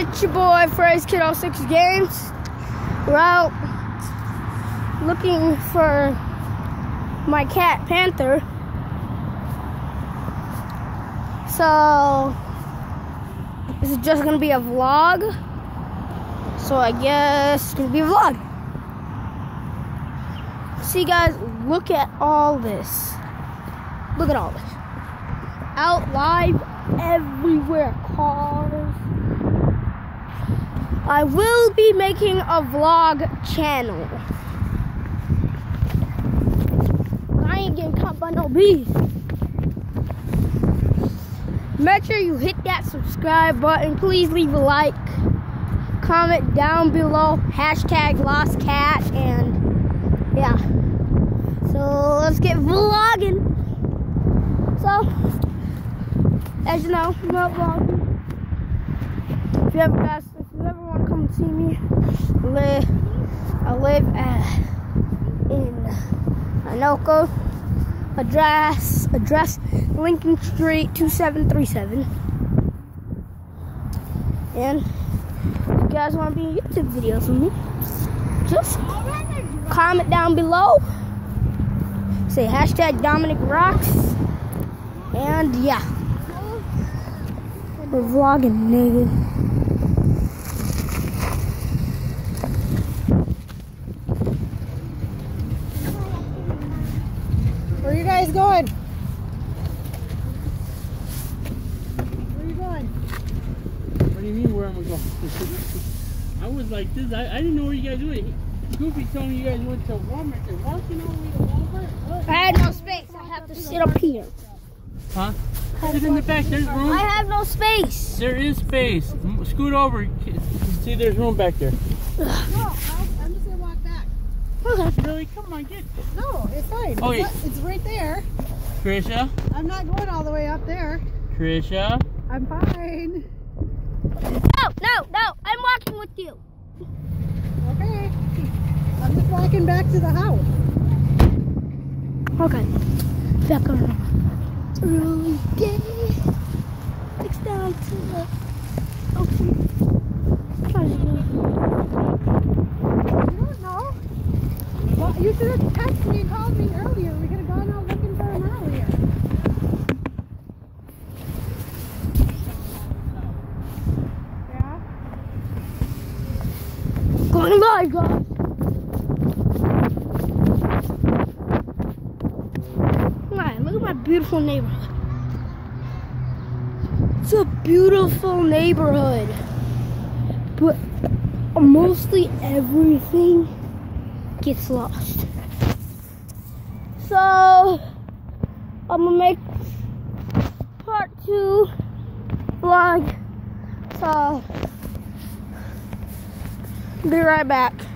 It's your boy, Phrase Kid All 06 Games. We're out looking for my cat, Panther. So, this is just gonna be a vlog. So I guess it's gonna be a vlog. See guys, look at all this. Look at all this. Out live everywhere, cars. I will be making a vlog channel. I ain't getting caught by no bees. Make sure you hit that subscribe button. Please leave a like. Comment down below. Hashtag lost cat and yeah. So let's get vlogging. So as you know, not vlogging. If you ever guys ever want to come and see me, I live at, in Anoka. Address address Lincoln Street 2737. And if you guys want to be in YouTube videos with me, just comment down below. Say hashtag Dominic Rocks. And yeah. We're vlogging, nigga. Where are you guys going? Where are you going? What do you mean where am I going? I was like this. I, I didn't know where you guys went. Goofy told me you guys went to Walmart. You're walking all the way to Walmart? What? I had no space. I have to sit up here. Huh? Sit in the back. There's room. I have no space. There is space. M- Scoot over. See, there's room back there. No, I'll, I'm just gonna walk back. Okay. Come on, get No, it's fine. Oh, it's, yeah. not- it's right there. Trisha. I'm not going all the way up there. Trisha. I'm fine. No, no, no. I'm walking with you. Okay. I'm just walking back to the house. Okay. Back on early day. Next down to the open. You don't know. Well, you should have texted me and called me earlier. We could have gone out looking for him earlier. Yeah? Going live, guys. Man, look at my beautiful neighborhood. It's a beautiful neighborhood. But mostly everything gets lost. So, I'm gonna make part two vlog. So, be right back.